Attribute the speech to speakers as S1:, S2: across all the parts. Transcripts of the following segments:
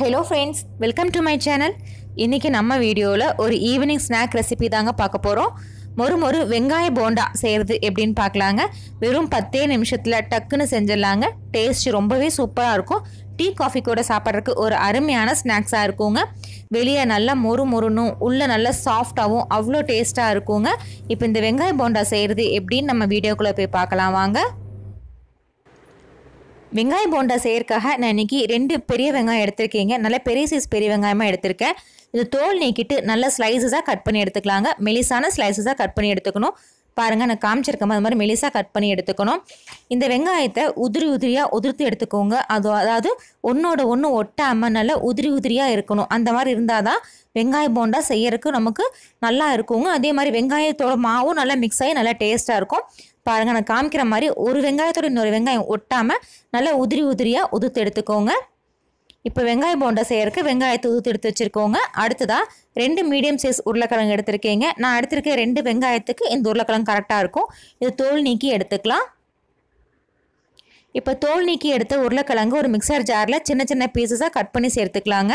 S1: Hello friends welcome to my channel இன்றைக்கி நம்ம வீடியோவில் ஒரு ஈவினிங் ஸ்நாக் ரெசிபி தாங்க பார்க்க போகிறோம் மொறு மொறு வெங்காய போண்டா செய்கிறது எப்படின்னு பார்க்கலாங்க. வெறும் பத்தே நிமிஷத்தில் டக்குன்னு செஞ்சிடலாங்க. டேஸ்ட் ரொம்பவே சூப்பராக இருக்கும். டீ காஃபி கூட சாப்பிட்றதுக்கு ஒரு அருமையான ஸ்நாக்ஸாக இருக்குங்க. வெளியே நல்லா மொறு மொறுனும் உள்ளே நல்லா சாஃப்டாகவும் அவ்வளோ டேஸ்ட்டாக இருக்குங்க. இப்போ இந்த வெங்காய போண்டா செய்கிறது எப்படின்னு நம்ம வீடியோக்குள்ளே போய் பார்க்கலாம் வாங்க. வெங்காய போண்டா செய்யறதுக்காக நான் இன்னைக்கு ரெண்டு பெரிய வெங்காயம் எடுத்திருக்கீங்க. நல்ல பெரிய சைஸ் பெரிய வெங்காயமாக எடுத்திருக்கேன். இது தோல் நீக்கிட்டு நல்ல ஸ்லைசஸாக கட் பண்ணி எடுத்துக்கலாங்க. மெலிசான ஸ்லைசஸாக கட் பண்ணி எடுத்துக்கணும். பாருங்கள் நான் காமிச்சிருக்கமா அது மாதிரி மெலிசாக கட் பண்ணி எடுத்துக்கணும். இந்த வெங்காயத்தை உதிரி உதிரியாக உதிர்த்து எடுத்துக்கோங்க. அது அதாவது ஒன்றோட ஒன்று ஒட்டாமல் நல்லா உதிரி உதிரியாக இருக்கணும். அந்த மாதிரி இருந்தால் தான் வெங்காய போண்டா செய்யறதுக்கு நமக்கு நல்லா இருக்குங்க. அதே மாதிரி வெங்காயத்தோட மாவும் நல்லா மிக்ஸ் ஆகி நல்லா டேஸ்ட்டாக இருக்கும். பாருங்கள் நான் காமிக்கிற மாதிரி ஒரு வெங்காயத்தோட இன்னொரு வெங்காயம் ஒட்டாமல் நல்லா உதிரி உதிரியாக உதிர்த்து எடுத்துக்கோங்க. இப்போ வெங்காய போண்டா செய்யறதுக்கு வெங்காயத்தை ஊற்றி எடுத்து வச்சுருக்கோங்க. அடுத்ததாக ரெண்டு மீடியம் சைஸ் உருளைக்கிழங்கு எடுத்திருக்கீங்க. நான் எடுத்திருக்க ரெண்டு வெங்காயத்துக்கு இந்த உருளைக்கிழங்கு கரெக்டாக இருக்கும். இது தோல் நீக்கி எடுத்துக்கலாம். இப்போ தோல் நீக்கி எடுத்த உருளைக்கிழங்கு ஒரு மிக்சர் ஜாரில் சின்ன சின்ன பீசஸாக கட் பண்ணி சேர்த்துக்கலாங்க.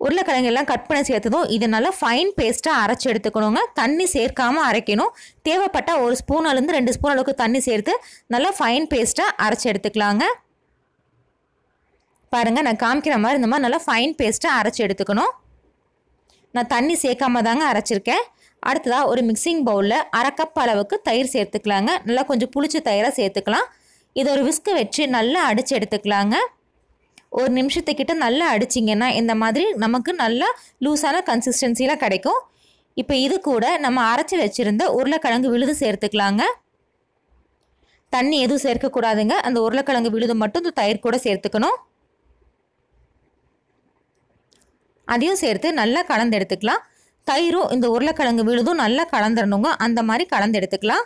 S1: உருளைக்கிழங்கெல்லாம் கட் பண்ணி சேர்த்ததும் இது நல்லா ஃபைன் பேஸ்ட்டாக அரைச்சி எடுத்துக்கணுங்க. தண்ணி சேர்க்காமல் அரைக்கணும். தேவைப்பட்டால் ஒரு ஸ்பூன் அளந்து ரெண்டு ஸ்பூன் அளவுக்கு தண்ணி சேர்த்து நல்லா ஃபைன் பேஸ்ட்டாக அரைச்சி எடுத்துக்கலாங்க. பாருங்கள் நான் காமிக்கிற மாதிரி இந்த மாதிரி நல்லா ஃபைன் பேஸ்ட்டாக அரைச்சி எடுத்துக்கணும். நான் தண்ணி சேர்க்காம தாங்க அரைச்சிருக்கேன். அடுத்ததாக ஒரு மிக்சிங் பவுலில் அரை கப் அளவுக்கு தயிர் சேர்த்துக்கலாங்க. நல்லா கொஞ்சம் புளிச்ச தயிராக சேர்த்துக்கலாம். இதை ஒரு விஸ்க்கு வச்சு நல்லா அடித்து எடுத்துக்கலாங்க. ஒரு நிமிஷத்துக்கிட்ட நல்லா அடிச்சிங்கன்னா இந்த மாதிரி நமக்கு நல்லா லூஸான கன்சிஸ்டன்சியில் கிடைக்கும். இப்போ இது கூட நம்ம அரைச்சி வச்சுருந்த உருளைக்கிழங்கு விழுது சேர்த்துக்கலாங்க. தண்ணி எதுவும் சேர்க்கக்கூடாதுங்க அந்த உருளைக்கிழங்கு விழுது மட்டும் இந்த தயிர் கூட சேர்த்துக்கணும். அதையும் சேர்த்து நல்லா கலந்து எடுத்துக்கலாம். தயிரும் இந்த உருளைக்கிழங்கு விழுதும் நல்லா கலந்துடணுங்க அந்த மாதிரி கலந்து எடுத்துக்கலாம்.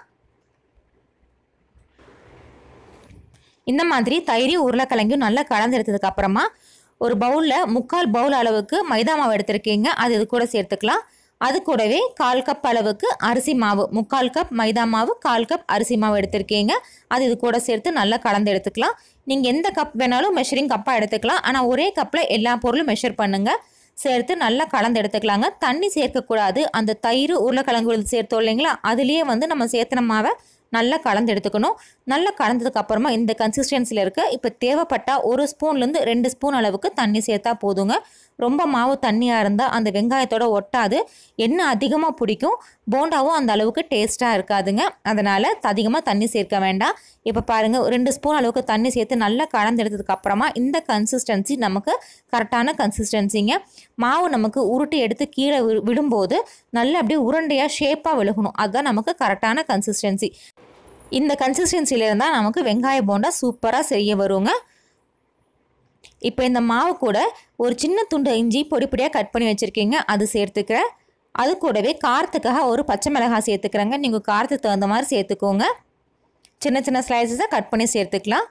S1: இந்த மாதிரி தயிரையும் உருளைக்கிழங்கும் நல்லா கலந்து எடுத்ததுக்கு அப்புறமா ஒரு பவுலில் முக்கால் பவுல் அளவுக்கு மைதா மாவு எடுத்திருக்கீங்க. அது இது கூட சேர்த்துக்கலாம். அது கூடவே கால் கப் அளவுக்கு அரிசி மாவு முக்கால் கப் மைதா மாவு கால் கப் அரிசி மாவு எடுத்திருக்கீங்க. அது இது கூட சேர்த்து நல்லா கலந்து எடுத்துக்கலாம் நீங்கள் எந்த கப் வேணாலும் மெஷரிங் கப்பாக எடுத்துக்கலாம். ஆனால் ஒரே கப்பில் எல்லா பொருளும் மெஷர் பண்ணுங்கள் சேர்த்து நல்லா கலந்து எடுத்துக்கலாங்க தண்ணி சேர்க்கக்கூடாது. அந்த தயிர் உருளைக்கிழங்கு சேர்த்தோம் இல்லைங்களா? அதுலேயே வந்து நம்ம சேர்த்துன மாவை நல்லா கலந்து எடுத்துக்கணும் நல்லா கலந்ததுக்கு அப்புறமா இந்த கன்சிஸ்டன்சியில் இருக்க இப்போ தேவைப்பட்டால் ஒரு ஸ்பூன்லேருந்து ரெண்டு ஸ்பூன் அளவுக்கு தண்ணி சேர்த்தா போதுங்க. ரொம்ப மாவு தண்ணியாக இருந்தால் அந்த வெங்காயத்தோட ஒட்டாது. எண்ணெய் அதிகமாக பிடிக்கும். போண்டாவும் அந்த அளவுக்கு டேஸ்ட்டாக இருக்காதுங்க. அதனால் அதிகமாக தண்ணி சேர்க்க வேண்டாம். இப்போ பாருங்கள் ரெண்டு ஸ்பூன் அளவுக்கு தண்ணி சேர்த்து நல்லா கலந்து எடுத்ததுக்கு அப்புறமா இந்த கன்சிஸ்டன்சி நமக்கு கரெக்டான கன்சிஸ்டன்சிங்க மாவு நமக்கு உருட்டி எடுத்து கீழே வி- விடும்போது நல்லா அப்படியே உருண்டையாக ஷேப்பாக விழுகணும். அதுதான் நமக்கு கரெக்டான கன்சிஸ்டன்சி இந்த கன்சிஸ்டன்சியில் இருந்தால் நமக்கு வெங்காய போண்டா சூப்பராக செய்ய வருங்க. இப்போ இந்த மாவு கூட ஒரு சின்ன துண்டு இஞ்சி பொடி பொடியாக கட் பண்ணி வச்சுருக்கீங்க அது சேர்த்துக்கிறேன். அது கூடவே காரத்துக்காக ஒரு பச்சை மிளகாய் சேர்த்துக்கிறேங்க. நீங்கள் காரத்துக்கு தகுந்த மாதிரி சேர்த்துக்கோங்க. சின்ன சின்ன ஸ்லைசஸாக கட் பண்ணி சேர்த்துக்கலாம்.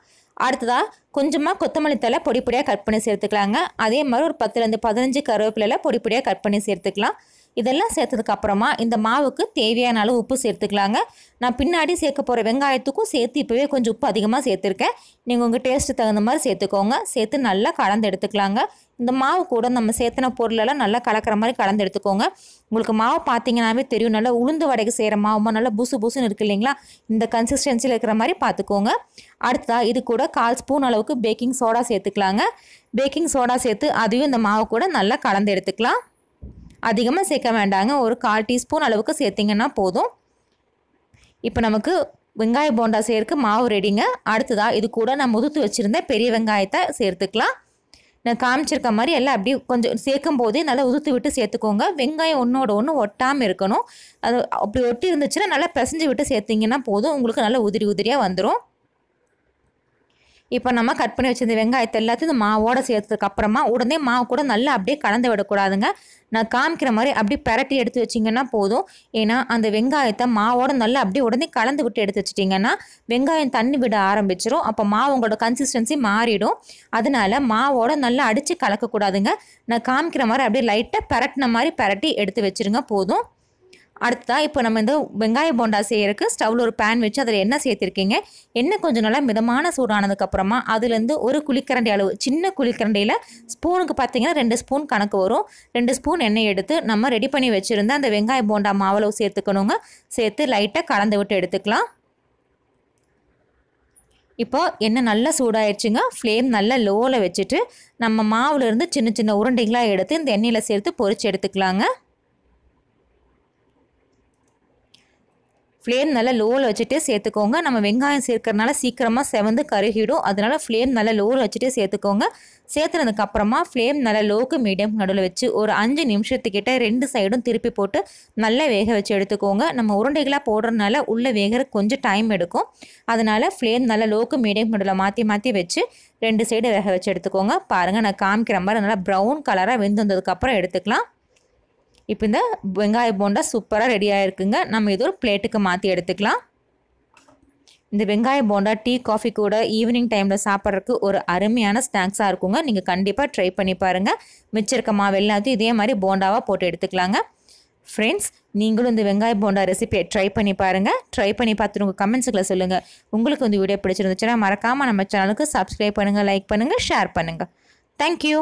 S1: அடுத்ததாக கொஞ்சமாக கொத்தமல்லி தழை பொடி பொடியாக கட் பண்ணி சேர்த்துக்கலாங்க. அதே மாதிரி ஒரு பத்துலேருந்து பதினஞ்சு கருவேப்பிலையில் பொடி பொடியாக கட் பண்ணி சேர்த்துக்கலாம். இதெல்லாம் சேர்த்ததுக்கு அப்புறமா இந்த மாவுக்கு தேவையான அளவு உப்பு சேர்த்துக்கலாங்க. நான் பின்னாடி சேர்க்க போகிற வெங்காயத்துக்கும் சேர்த்து இப்போவே கொஞ்சம் உப்பு அதிகமாக சேர்த்துருக்கேன். நீங்கள் உங்கள் டேஸ்ட்டு தகுந்த மாதிரி சேர்த்துக்கோங்க. சேர்த்து நல்லா கலந்து எடுத்துக்கலாங்க. இந்த மாவு கூட நம்ம சேர்த்துன பொருளெல்லாம் நல்லா கலக்கிற மாதிரி கலந்து எடுத்துக்கோங்க. உங்களுக்கு மாவு பார்த்தீங்கன்னாவே தெரியும். நல்லா உளுந்து வடைக்கு செய்கிற மாவுமா நல்லா புசு புசுன்னு இருக்கு இல்லைங்களா? இந்த கன்சிஸ்டன்சியில் இருக்கிற மாதிரி பார்த்துக்கோங்க அடுத்ததாக இது கூட கால் ஸ்பூன் அளவுக்கு பேக்கிங் சோடா சேர்த்துக்கலாங்க. பேக்கிங் சோடா சேர்த்து அதையும் இந்த மாவு கூட நல்லா கலந்து எடுத்துக்கலாம். அதிகமாக சேர்க்க வேண்டாங்க. ஒரு கால் டீஸ்பூன் அளவுக்கு சேர்த்திங்கன்னா போதும். இப்போ நமக்கு வெங்காய போண்டா சேர்க்க மாவு ரெடிங்க அடுத்ததாக இது கூட நான் முதுத்து வச்சுருந்த பெரிய வெங்காயத்தை சேர்த்துக்கலாம். நான் காமிச்சிருக்க மாதிரி எல்லாம் அப்படியே கொஞ்சம் சேர்க்கும் போதே நல்லா உதுத்து விட்டு சேர்த்துக்கோங்க. வெங்காயம் ஒன்றோட ஒன்று ஒட்டாமல் இருக்கணும். அது அப்படி ஒட்டி இருந்துச்சுன்னா நல்லா பிசைஞ்சு விட்டு சேர்த்திங்கன்னா போதும். உங்களுக்கு நல்லா உதிரி உதிரியாக வந்துடும் இப்போ நம்ம கட் பண்ணி வச்சிருந்த வெங்காயத்தை எல்லாத்தையும் இந்த மாவோட சேர்த்ததுக்கு அப்புறமா உடனே மாவு கூட நல்லா அப்படியே கலந்து விடக்கூடாதுங்க. நான் காமிக்கிற மாதிரி அப்படியே பரட்டி எடுத்து வச்சிங்கன்னா போதும். ஏன்னா அந்த வெங்காயத்தை மாவோட நல்லா அப்படியே உடனே கலந்து விட்டு எடுத்து வச்சிட்டிங்கன்னா வெங்காயம் தண்ணி விட ஆரம்பிச்சிடும் அப்போ மாவு உங்களோட கன்சிஸ்டன்சி மாறிடும். அதனால மாவோட நல்லா அடித்து கலக்கக்கூடாதுங்க. நான் காமிக்கிற மாதிரி அப்படியே லைட்டாக பரட்டின மாதிரி பரட்டி எடுத்து வச்சிருங்க போதும். அடுத்ததாக இப்போ நம்ம இந்த வெங்காய போண்டா செய்யறதுக்கு ஸ்டவ்வில் ஒரு பேன் வச்சு அதில் எண்ணெய் சேர்த்துருக்கீங்க. எண்ணெய் கொஞ்சம் நல்லா மிதமான சூடானதுக்கப்புறமா அதுலேருந்து ஒரு குளிக்கரண்டி அளவு சின்ன குளிக்கரண்டியில் ஸ்பூனுக்கு பார்த்தீங்கன்னா ரெண்டு ஸ்பூன் கணக்கு வரும். ரெண்டு ஸ்பூன் எண்ணெய் எடுத்து நம்ம ரெடி பண்ணி வச்சுருந்த அந்த வெங்காய போண்டா மாவில் சேர்த்துக்கணுங்க. சேர்த்து லைட்டாக கலந்து விட்டு எடுத்துக்கலாம். இப்போ எண்ணெய் நல்லா சூடாயிடுச்சுங்க ஃப்ளேம் நல்லா லோவில் வச்சுட்டு நம்ம மாவுலேருந்து சின்ன சின்ன உருண்டைகளாக எடுத்து இந்த எண்ணெயில் சேர்த்து பொறிச்சு எடுத்துக்கலாங்க. ஃப்ளேம் நல்லா லோவில் வச்சுட்டே சேர்த்துக்கோங்க. நம்ம வெங்காயம் சேர்க்கறனால சீக்கிரமாக செவந்து கருகிடும். அதனால ஃப்ளேம் நல்லா லோவில் வச்சுட்டே சேர்த்துக்கோங்க. சேர்த்துனதுக்கப்புறமா ஃப்ளேம் நல்லா லோக்கு மீடியம் நடுவில் வச்சு ஒரு அஞ்சு நிமிஷத்துக்கிட்ட ரெண்டு சைடும் திருப்பி போட்டு நல்லா வேக வச்சு எடுத்துக்கோங்க. நம்ம உருண்டைகளாக போடுறதுனால உள்ளே வேகிற கொஞ்சம் டைம் எடுக்கும். அதனால் ஃப்ளேம் நல்லா லோக்கு மீடியம் நடுவில் மாற்றி மாற்றி வச்சு ரெண்டு சைடு வேக வச்சு எடுத்துக்கோங்க. பாருங்கள் நான் காமிக்கிற மாதிரி நல்லா ப்ரௌன் கலராக வெந்து வந்ததுக்கப்புறம் எடுத்துக்கலாம். இப்போ இந்த வெங்காய போண்டா சூப்பராக ரெடி ஆகிருக்குங்க நம்ம இது ஒரு பிளேட்டுக்கு மாற்றி எடுத்துக்கலாம். இந்த வெங்காய போண்டா டீ காஃபி கூட ஈவினிங் டைமில் சாப்பிட்றதுக்கு ஒரு அருமையான ஸ்நாக்ஸாக இருக்குங்க. நீங்கள் கண்டிப்பாக ட்ரை பண்ணி பாருங்கள் மிச்சிருக்க மாவு எல்லாத்தையும் இதே மாதிரி போண்டாவாக போட்டு எடுத்துக்கலாங்க. ஃப்ரெண்ட்ஸ் நீங்களும் இந்த வெங்காய போண்டா ரெசிபியை ட்ரை பண்ணி பாருங்கள் ட்ரை பண்ணி பார்த்துட்டு உங்கள் கமெண்ட்ஸுக்குள்ள சொல்லுங்கள் உங்களுக்கு இந்த வீடியோ பிடிச்சிருந்துச்சுன்னா மறக்காமல் நம்ம சேனலுக்கு சப்ஸ்கிரைப் பண்ணுங்கள் லைக் பண்ணுங்கள் ஷேர் பண்ணுங்கள் தேங்க்யூ